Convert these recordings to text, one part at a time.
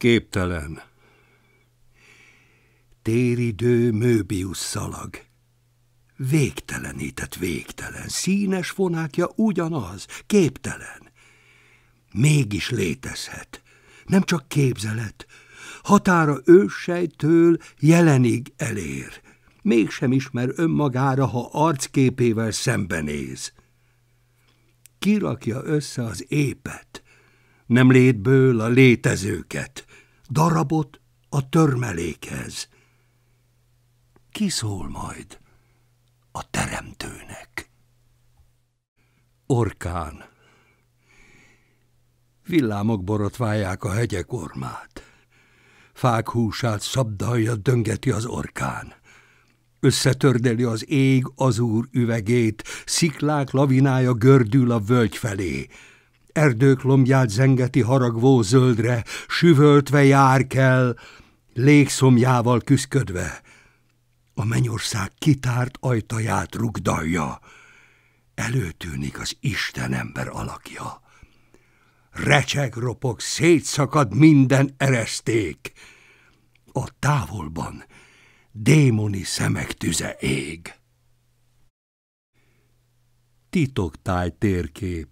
Képtelen. Téridő Möbius szalag. Végtelenített végtelen, színes fonákja ugyanaz, képtelen. Mégis létezhet, nem csak képzelet, határa őssejtől jelenig elér. Mégsem ismer önmagára, ha arcképével szembenéz. Kirakja össze az épet, nem létből a létezőket, darabot a törmelékhez. Ki szól majd a teremtőnek? Orkán. Villámok borotválják a hegyek ormát. Fák húsát szabdalja, döngeti az orkán. Összetördeli az ég azúr üvegét, sziklák lavinája gördül a völgy felé. Erdők lombját zengeti haragvó zöldre, süvöltve jár kell, légszomjával küszködve. A mennyország kitárt ajtaját rugdalja. Előtűnik az Isten ember alakja. Recseg ropog, szétszakad minden ereszték. A távolban démoni szemek tüze ég. Titoktáj térkép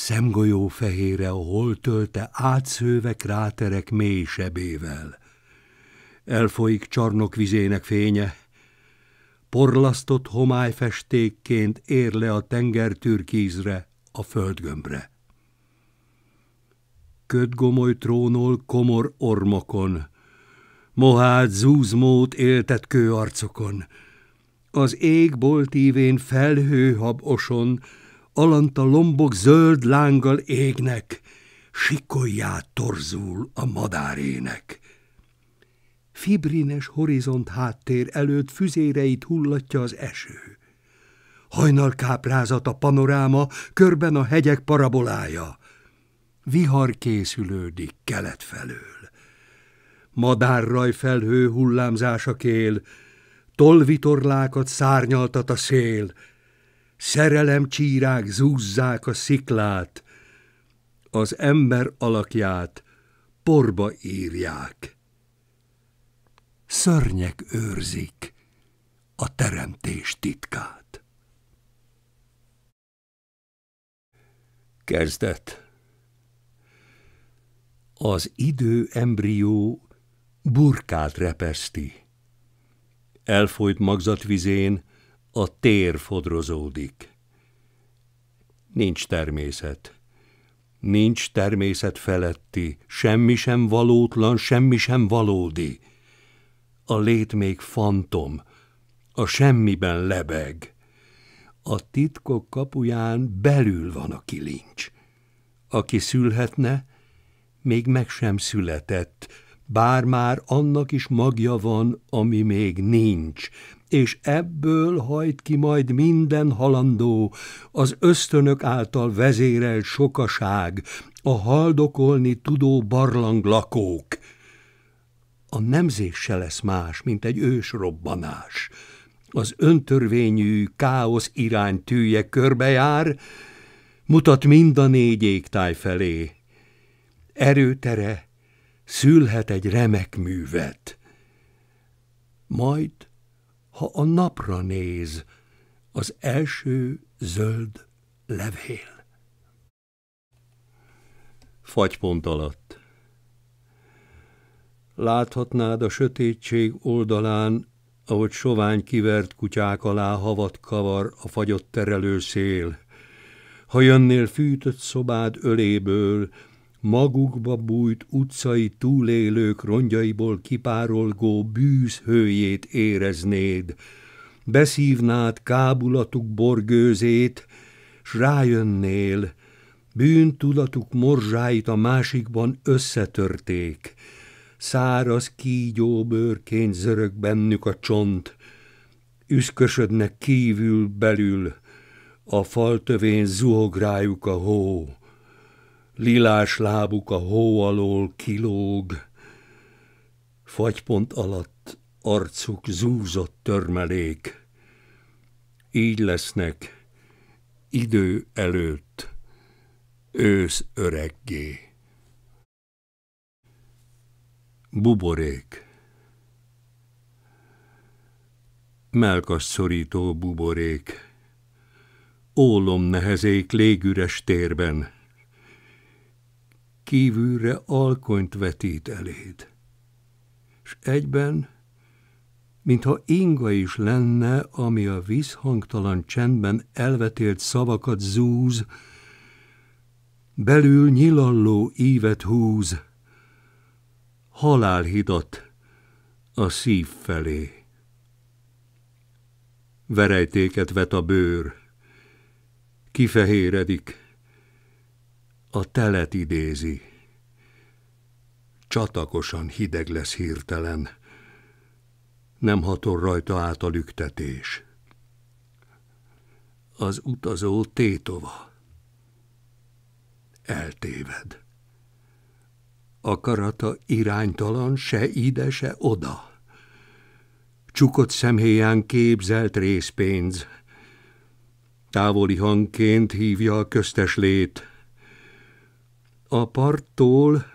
Szemgolyó fehére a holtölte átszőve kráterek mély sebével. Elfolyik csarnok vizének fénye, porlasztott homályfestékként ér le a tenger türkízre, a földgömbre. Ködgomoly trónol komor ormokon, mohát zúzmót éltet kőarcokon, az ég boltívén felhőhab oson, alanta lombok zöld lánggal égnek, sikolját torzul a madárének. Fibrines horizont háttér előtt füzéreit hullatja az eső. Hajnal káprázat a panoráma, körben a hegyek parabolája. Vihar készülődik kelet felől. Madárraj felhő hullámzása kél, tolvitorlákat szárnyaltat a szél, szerelem csírák zúzzák a sziklát, az ember alakját porba írják. Szörnyek őrzik a teremtés titkát. Kezdet Az idő embrió burkát repeszti. Elfolyt magzatvizén a tér fodrozódik. Nincs természet. Nincs természet feletti, semmi sem valótlan, semmi sem valódi. A lét még fantom, a semmiben lebeg. A titkok kapuján belül van a kilincs. Aki szülhetne, még meg sem született, bár már annak is magja van, ami még nincs, és ebből hajt ki majd minden halandó, az ösztönök által vezérelt sokaság, a haldokolni tudó barlanglakók. A nemzés se lesz más, mint egy ős robbanás. Az öntörvényű káosz irány tűje körbejár, mutat mind a négy égtáj felé. Erőtere szülhet egy remek művet. Majd ha a napra néz az első zöld levél. Fagypont alatt. Láthatnád a sötétség oldalán, ahogy sovány kivert kutyák alá havat kavar a fagyott terelő szél. Ha jönnél fűtött szobád öléből, magukba bújt utcai túlélők rongyaiból kipárolgó bűz hőjét éreznéd, beszívnád kábulatuk borgőzét, s rájönnél, bűntudatuk morzsáit a másikban összetörték, száraz kígyóbőrként zörög bennük a csont, üszkösödnek kívül belül, a faltövén zuhog rájuk a hó lilás lábuk a hó alól kilóg, fagypont alatt arcuk zúzott törmelék. Így lesznek idő előtt ősz öreggé. Buborék Melkas szorító buborék, ólom nehezék légüres térben, kívülre alkonyt vetít eléd, s egyben, mintha inga is lenne, ami a vízhangtalan csendben elvetélt szavakat zúz, belül nyilalló ívet húz, halálhidat a szív felé. Verejtéket vet a bőr, kifehéredik, a telet idézi. Csatakosan hideg lesz hirtelen, nem hatol rajta át a lüktetés. Az utazó tétova. Eltéved. Akarata iránytalan se ide, se oda. Csukott szemhéján képzelt részpénz. Távoli hangként hívja a köztes lét. A parttól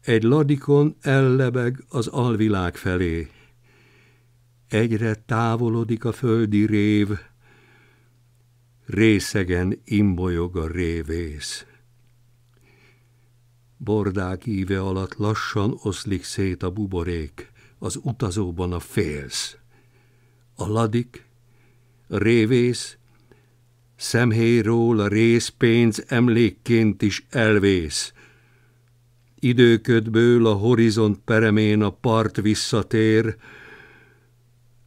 egy ladikon ellebeg az alvilág felé. Egyre távolodik a földi rév, részegen imbolyog a révész. Bordák íve alatt lassan oszlik szét a buborék, az utazóban a félsz. A ladik, a révész, szemhéjról a részpénz emlékként is elvész. Időködből a horizont peremén a part visszatér,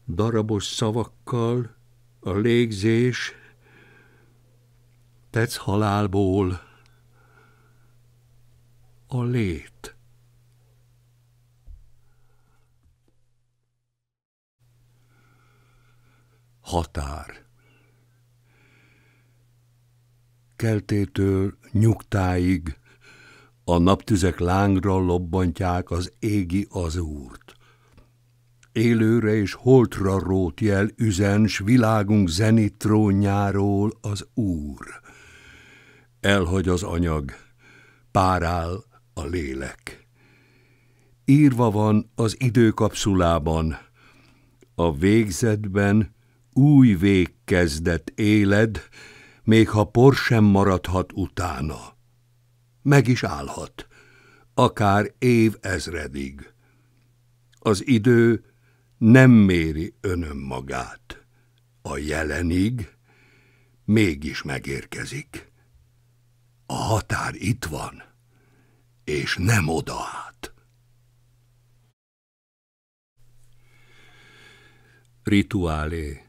darabos szavakkal a légzés, tetsz halálból a lét. Határ Keltétől nyugtáig a naptüzek lángra lobbantják az égi azúrt. Élőre és holtra rót jel üzens világunk zenitrónjáról az Úr. Elhagy az anyag, párál a lélek. Írva van az időkapszulában, a végzetben új vég kezdett éled, még ha por sem maradhat utána. Meg is állhat, akár év ezredig. Az idő nem méri önön magát. A jelenig mégis megérkezik. A határ itt van és nem oda át. Rituálé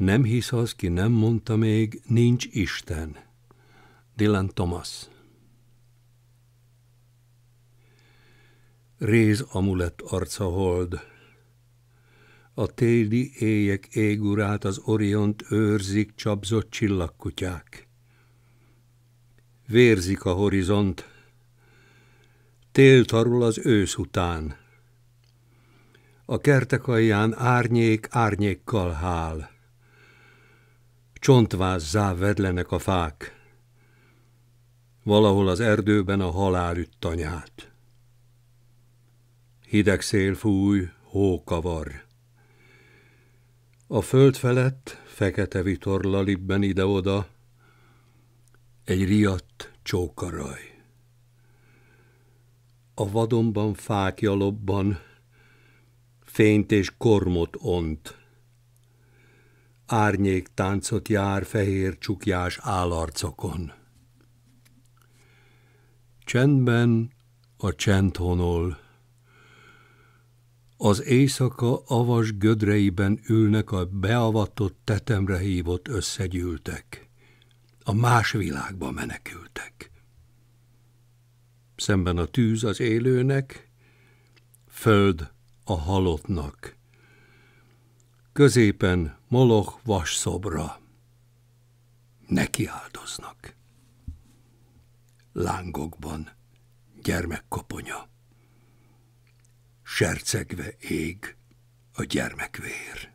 Nem hisz az, ki nem mondta még, nincs Isten. Dylan Thomas Réz amulett arca hold. A téli éjek égurát az Oriont őrzik csapzott csillagkutyák. Vérzik a horizont, tél tarul az ősz után. A kertek alján árnyék árnyékkal hál. Csontvázzá vedlenek a fák. Valahol az erdőben a halál ütt tanyát. Hideg szél fúj, hó kavar. A föld felett fekete vitorla libben ide-oda, egy riadt csókaraj. A vadonban fákja lobban, fényt és kormot ont. Árnyék táncot jár fehér csukjás állarcokon. Csendben a csend honol. Az éjszaka avas gödreiben ülnek a beavatott tetemre hívott összegyűltek a más világba menekültek. Szemben a tűz az élőnek, föld a halottnak. Középen moloch vas szobra. Neki áldoznak. Lángokban gyermekkoponya. Sercegve ég a gyermekvér.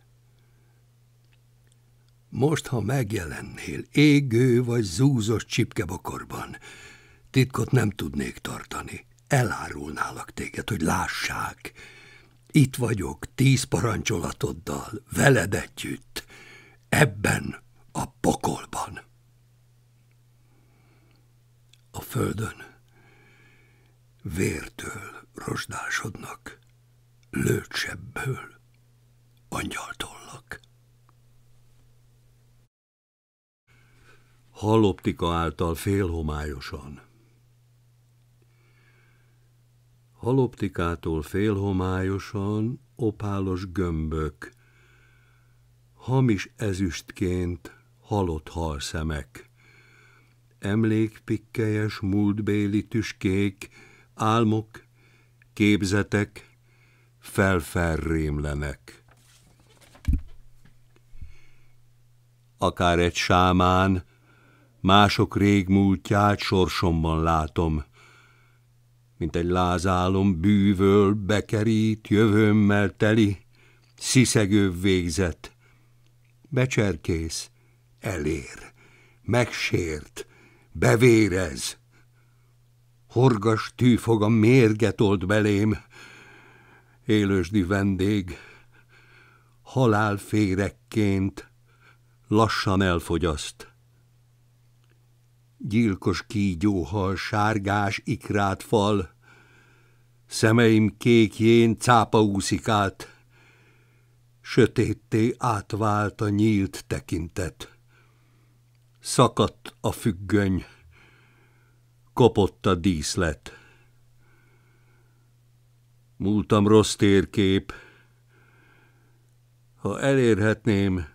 Most, ha megjelennél, égő vagy zúzos csipkebokorban, titkot nem tudnék tartani. elárulnálak téged, hogy lássák. Itt vagyok, tíz parancsolatoddal, veled együtt, ebben a pokolban. A földön vértől rozsdásodnak, lőtsebből angyaltollak. Haloptika által félhomályosan. Haloptikától félhomályosan opálos gömbök, hamis ezüstként halott halszemek, emlékpikkelyes múltbéli tüskék, álmok, képzetek, felferrémlenek. Akár egy sámán, mások régmúltját sorsomban látom, mint egy lázálom bűvöl bekerít, jövőmmel teli, sziszegő végzet. Becserkész, elér, megsért, bevérez. Horgas tűfoga mérget old belém, élősdi vendég, halálférekként lassan elfogyaszt. Gyilkos kígyóhal sárgás ikrát fal, szemeim kékjén cápa úszik át, sötétté átvált a nyílt tekintet. Szakadt a függöny, kopott a díszlet. Múltam rossz térkép, ha elérhetném,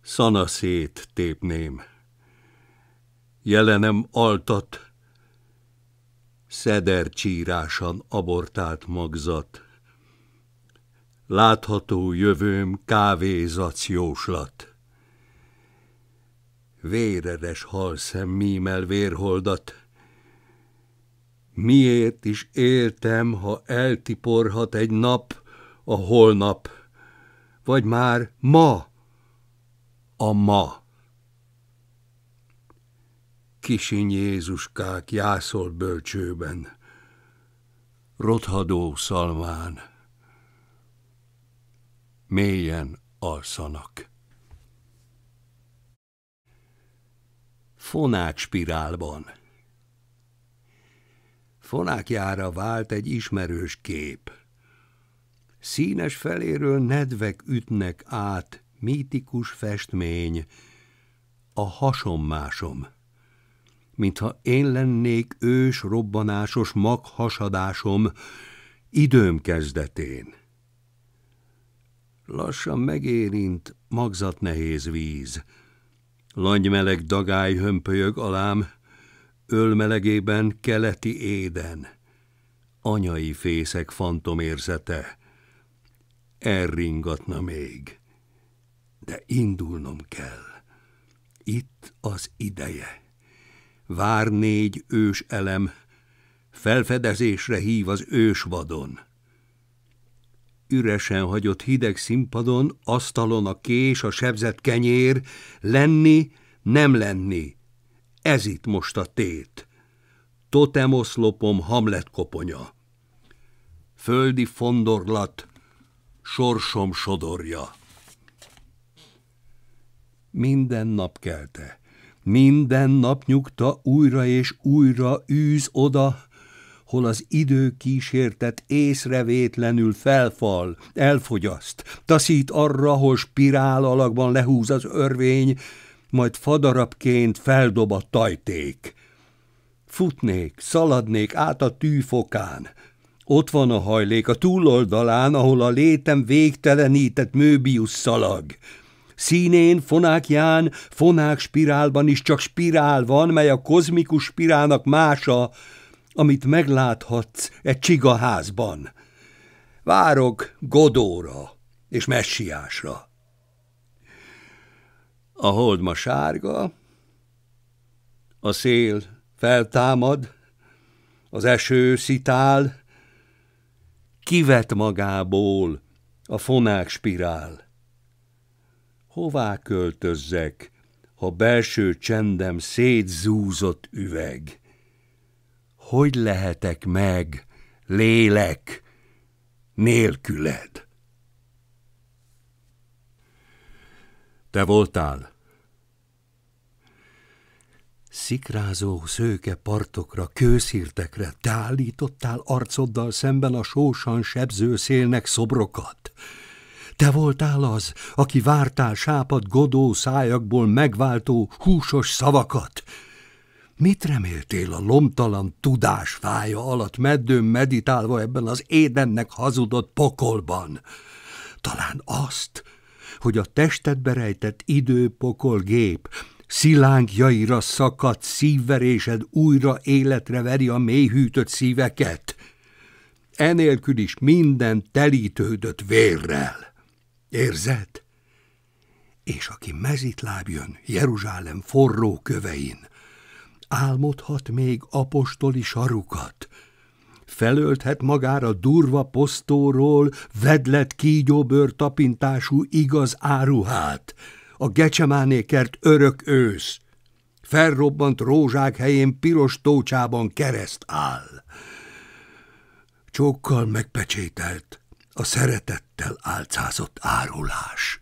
szanaszét tépném. Jelenem altat, szedercsírásan abortált magzat. Látható jövőm kávézacióslat. Véredes halszem mímel vérholdat, Miért is éltem, ha eltiporhat egy nap a holnap, vagy már ma a ma. Kisiny Jézuskák jászol bölcsőben, rothadó szalmán, mélyen alszanak. Fonákspirálban Fonákjára vált egy ismerős kép. Színes feléről nedvek ütnek át, mítikus festmény, a hasonmásom. Mintha én lennék ős robbanásos maghasadásom időm kezdetén. Lassan megérint magzat nehéz víz, langymeleg dagály hömpölyög alám, ölmelegében keleti éden, anyai fészek fantomérzete, elringatna még, de indulnom kell. Itt az ideje. Vár négy ős elem, felfedezésre hív az ősvadon. Üresen hagyott hideg színpadon, asztalon a kés, a sebzett kenyér, lenni, nem lenni, ez itt most a tét. Totemoszlopom Hamlet koponya. Földi fondorlat, sorsom sodorja. Minden nap kelte, minden nap nyugta újra és újra űz oda, hol az idő kísértet észrevétlenül felfal, elfogyaszt, taszít arra, hol spirál alakban lehúz az örvény, majd fadarabként feldob a tajték. Futnék, szaladnék át a tűfokán. Ott van a hajlék a túloldalán, ahol a létem végtelenített Möbius szalag. Színén, fonákján, fonák spirálban is csak spirál van, mely a kozmikus spirálnak mása, amit megláthatsz egy csigaházban. Várok Godóra és Messiásra. A hold ma sárga, a szél feltámad, az eső szitál, kivet magából a fonák spirál. Hová költözzek, ha belső csendem szétzúzott üveg? Hogy lehetek meg lélek nélküled. Te voltál? Szikrázó szőke partokra, kőszírtekre te állítottál arcoddal szemben a sósan sebző szélnek szobrokat. Te voltál az, aki vártál sápad godó szájakból megváltó húsos szavakat. Mit reméltél a lomtalan tudás fája alatt meddőn meditálva ebben az édennek hazudott pokolban? Talán azt, hogy a testedbe rejtett időpokol gép, szilánkjaira szakadt szívverésed újra életre veri a mélyhűtött szíveket. Enélkül is minden telítődött vérrel. Érzed? És aki mezitláb jön Jeruzsálem forró kövein, álmodhat még apostoli sarukat, felölthet magára durva posztóról vedlet kígyóbőr tapintású igaz áruhát, a gecsemánékert örök ősz, felrobbant rózsák helyén piros tócsában kereszt áll. Csókkal megpecsételt, a szeretettel álcázott árulás.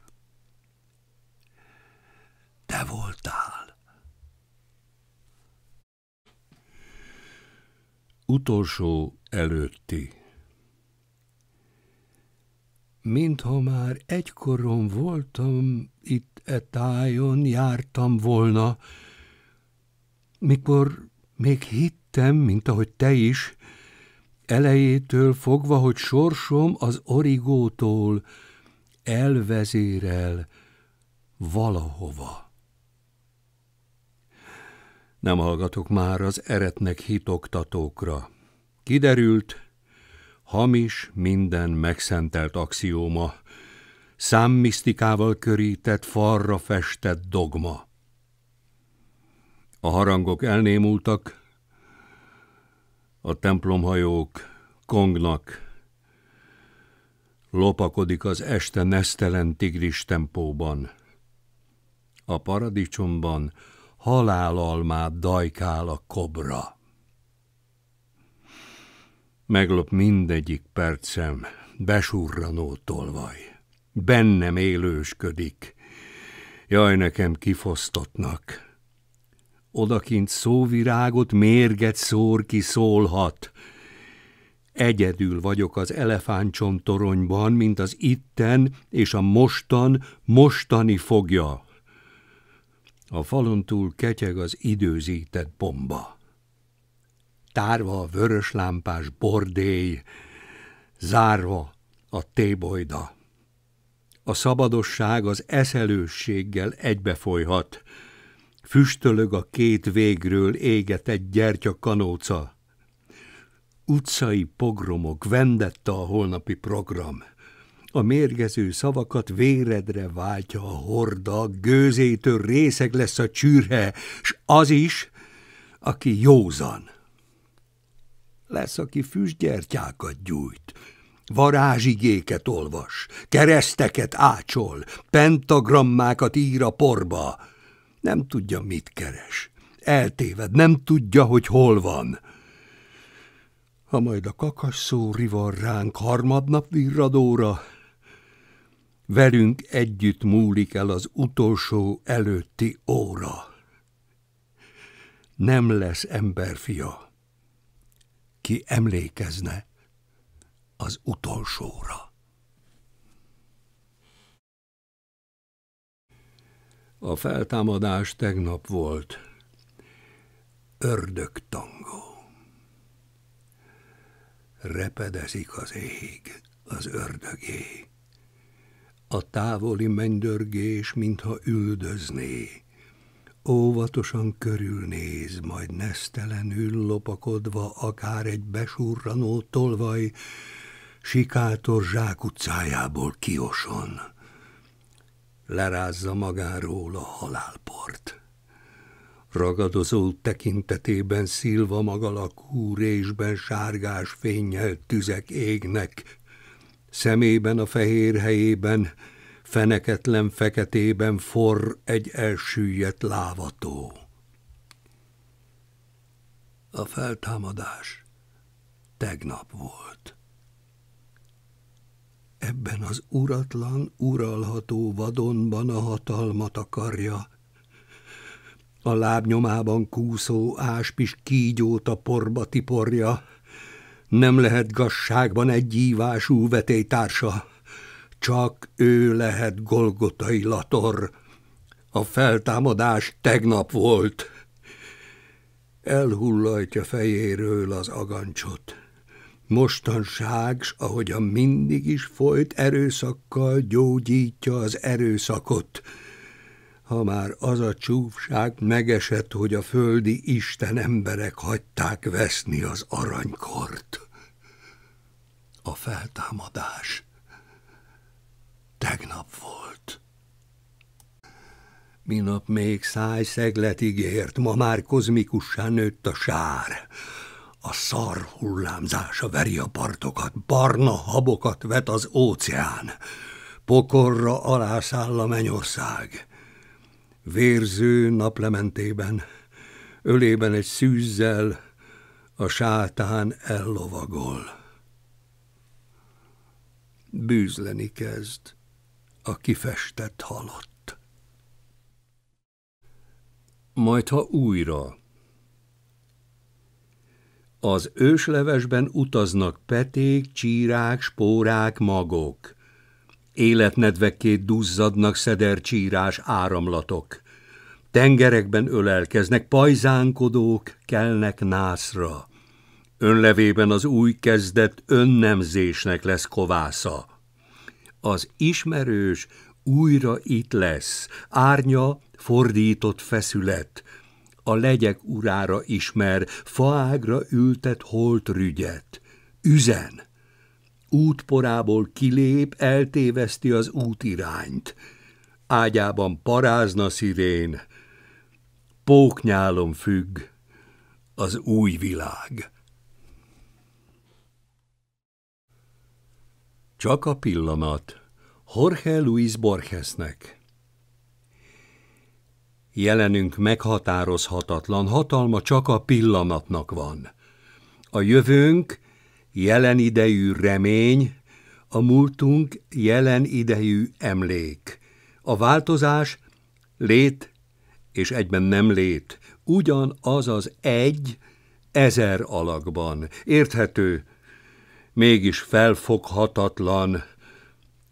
Te voltál. Utolsó előtti Mintha már egykoron voltam itt e tájon, jártam volna, mikor még hittem, mint ahogy te is, elejétől fogva, hogy sorsom az origótól elvezérel valahova. Nem hallgatok már az eretnek hitoktatókra. Kiderült, hamis minden megszentelt axióma, számmisztikával körített, falra festett dogma. A harangok elnémultak, a templomhajók kongnak, lopakodik az este nesztelen tigris tempóban. A paradicsomban halálalmát dajkál a kobra. Meglop mindegyik percem, besurranó tolvaj. Bennem élősködik. Jaj, nekem kifosztottnak. Odakint szóvirágot, mérget szór ki szólhat. Egyedül vagyok az elefántcsom toronyban, mint az itten és a mostan mostani fogja. A falon túl ketyeg az időzített bomba. Tárva a vörös lámpás bordély, zárva a tébolyda. A szabadosság az eszelősséggel egybefolyhat. Füstölög a két végről égetett gyertyakanóca. Utcai pogromok, vendette a holnapi program. A mérgező szavakat véredre váltja a horda, gőzétől részeg lesz a csürhe, s az is, aki józan. Lesz, aki füstgyertyákat gyújt, varázsigéket olvas, kereszteket ácsol, pentagrammákat ír a porba. Nem tudja, mit keres. Eltéved, nem tudja, hogy hol van. Ha majd a kakasszó rival ránk harmadnap virradóra, velünk együtt múlik el az utolsó előtti óra. Nem lesz emberfia, ki emlékezne az utolsóra. A feltámadás tegnap volt. Ördögtangó. Repedezik az ég, az ördögé. A távoli mennydörgés, mintha üldözné. Óvatosan körülnéz, majd nesztelenül lopakodva akár egy besurranó tolvaj, sikátor zsákutcájából kioson. Lerázza magáról a halálport. Ragadozó tekintetében szilva magalakú résben sárgás fényel tüzek égnek, szemében a fehér helyében, feneketlen feketében forr egy elsüllyedt lávató. A feltámadás tegnap volt. Ebben az uratlan, uralható vadonban a hatalmat akarja, a lábnyomában kúszó áspis kígyót a porba tiporja, nem lehet gasságban egy ívású vetélytársa, csak ő lehet Golgotai Lator. A feltámadás tegnap volt. Elhullajtja fejéről az agancsot. Mostanság, s ahogyan mindig is folyt, erőszakkal gyógyítja az erőszakot. Ha már az a csúfság megesett, hogy a földi Isten emberek hagyták veszni az aranykort. A feltámadás tegnap volt. Minap még száj szeglet ígért, ma már kozmikussá nőtt a sár. A szar hullámzása veri a partokat, barna habokat vet az óceán. Pokorra alászáll a mennyország. Vérző naplementében, ölében egy szűzzel, a sátán ellovagol. Bűzleni kezd a kifestett halott. Majd ha újra az őslevesben utaznak peték, csírák, spórák, magok. Életnedvekként duzzadnak szedercsírás áramlatok. Tengerekben ölelkeznek, pajzánkodók kelnek nászra. Önlevében az új kezdet önnemzésnek lesz kovásza. Az ismerős újra itt lesz, árnya fordított feszület, a legyek urára ismer, faágra ültet holt rügyet. Üzen! Útporából kilép, eltéveszti az útirányt. Ágyában parázna szirén, póknyálom függ az új világ. Csak a pillanat. Jorge Luis Borgesnek. Jelenünk meghatározhatatlan, hatalma csak a pillanatnak van. A jövőnk jelen idejű remény, a múltunk jelen idejű emlék. A változás lét és egyben nem lét, ugyanaz az egy ezer alakban. Érthető, mégis felfoghatatlan,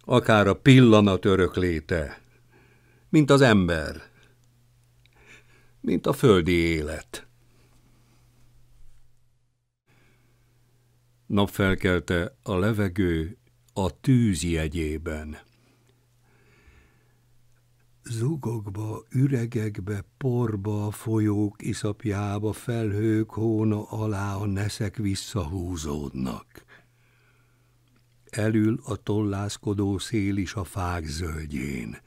akár a pillanat örökléte, mint az ember, mint a földi élet. Napfelkelte a levegő a tűz jegyében. Zugokba, üregekbe, porba, folyók iszapjába, felhők hóna alá a neszek visszahúzódnak elül a tollászkodó szél is a fák zöldjén.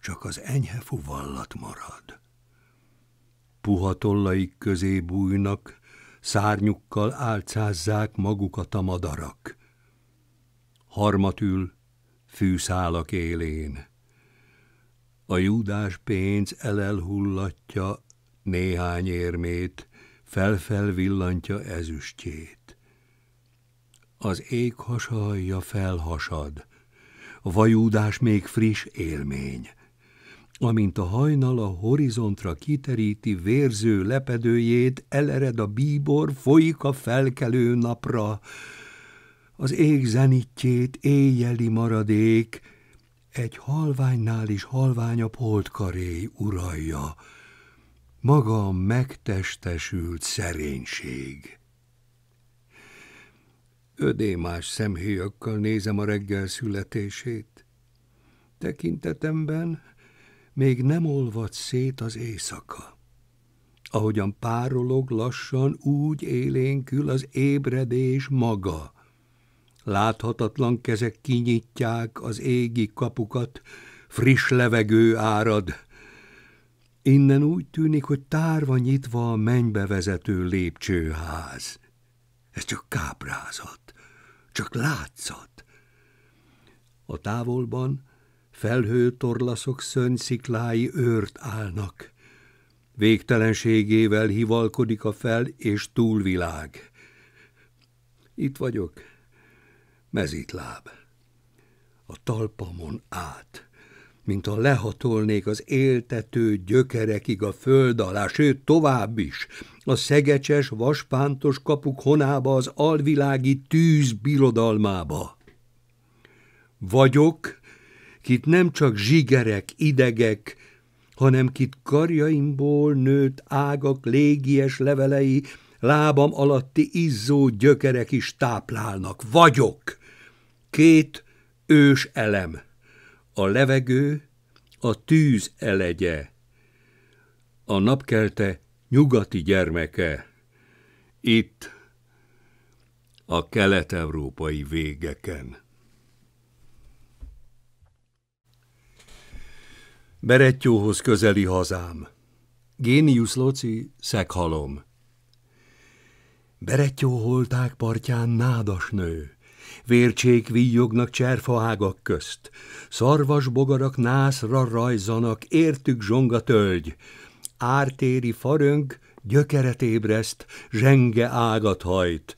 Csak az enyhe fuvallat marad. Puha tollaik közé bújnak, szárnyukkal álcázzák magukat a madarak. Harmatül fűszálak élén. A júdás pénz elelhullatja néhány érmét, felfelvillantja ezüstjét. Az ég hasalja felhasad, a vajúdás még friss élmény. Amint a hajnal a horizontra kiteríti vérző lepedőjét, elered a bíbor, folyik a felkelő napra, az ég zenitjét éjjeli maradék, egy halványnál is halványabb holdkaréj uralja, maga megtestesült szerénység. Ödémás szemhéjakkal nézem a reggel születését. Tekintetemben még nem olvad szét az éjszaka. Ahogyan párolog lassan, úgy élénkül az ébredés maga. Láthatatlan kezek kinyitják az égi kapukat, friss levegő árad. Innen úgy tűnik, hogy tárva nyitva a mennybe vezető lépcsőház. Ez csak káprázat csak látszat. A távolban felhő torlaszok szönnysziklái őrt állnak. Végtelenségével hivalkodik a fel és túlvilág. Itt vagyok, mezitláb. A talpamon át, mint a lehatolnék az éltető gyökerekig a föld alá, sőt tovább is, a szegecses, vaspántos kapuk honába, az alvilági tűz birodalmába. Vagyok, kit nem csak zsigerek, idegek, hanem kit karjaimból nőtt ágak légies levelei, lábam alatti izzó gyökerek is táplálnak. Vagyok! Két ős elem. A levegő, a tűz elegye. A napkelte nyugati gyermeke. Itt, a kelet-európai végeken. Berettyóhoz közeli hazám. Génius Loci, szeghalom. Berettyó holták partján nádas nő, vércsék víjognak cserfaágak közt, szarvas bogarak nászra rajzanak, értük zsonga tölgy, ártéri farönk gyökeret ébreszt, zsenge ágat hajt,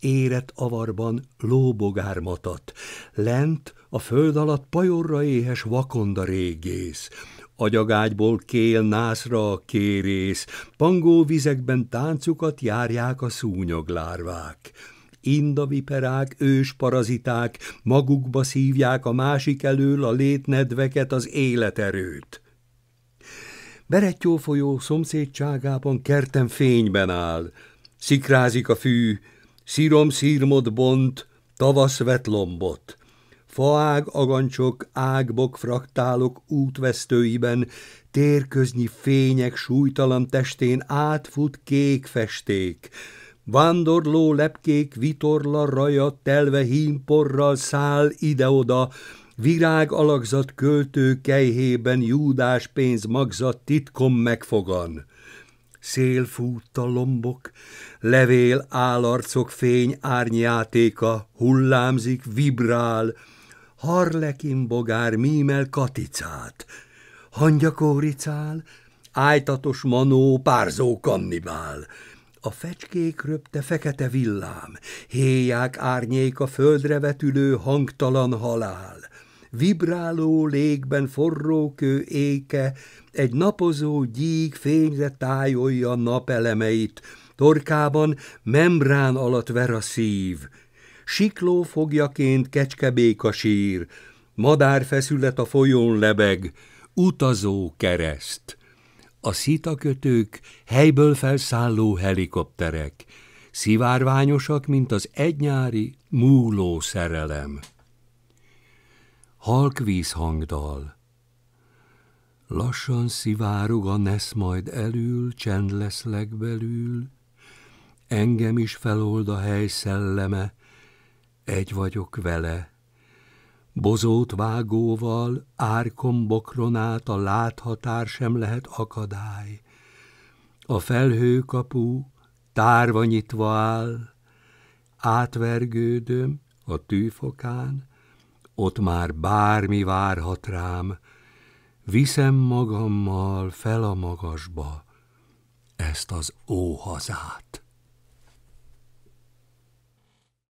érett avarban lóbogár matat, lent a föld alatt pajorra éhes vakonda régész, agyagágyból kél nászra a kérész, pangó vizekben táncukat járják a szúnyoglárvák. Indaviperák, ős paraziták magukba szívják a másik elől a létnedveket, az életerőt. Berettyó folyó szomszédságában kertem fényben áll, szikrázik a fű, szírom szírmod bont, tavasz vet lombot. Faág, agancsok, ágbok, fraktálok útvesztőiben, térköznyi fények súlytalan testén átfut kék festék. Vándorló lepkék vitorla raja telve hímporral száll ide-oda, virág alakzat költő kejhében júdás pénz magzat titkom megfogan. Szél fút a lombok, levél állarcok fény árnyjátéka, hullámzik, vibrál, harlekin bogár mímel katicát, hangyakóricál, ájtatos manó, párzó kannibál, a fecskék röpte fekete villám, héják árnyék a földre vetülő hangtalan halál, vibráló légben forró kő éke, egy napozó gyík fényre tájolja napelemeit, torkában membrán alatt ver a szív, sikló fogjaként kecskebéka sír, madárfeszület a folyón lebeg, utazó kereszt. A szitakötők helyből felszálló helikopterek, szivárványosak, mint az egynyári múló szerelem. Halk vízhangdal. Lassan szivárog a nesz majd elül, csend lesz legbelül, engem is felold a hely szelleme, egy vagyok vele. Bozót vágóval, árkombokron át a láthatár sem lehet akadály. A felhőkapu tárva nyitva áll, átvergődöm a tűfokán, ott már bármi várhat rám, viszem magammal fel a magasba ezt az óhazát.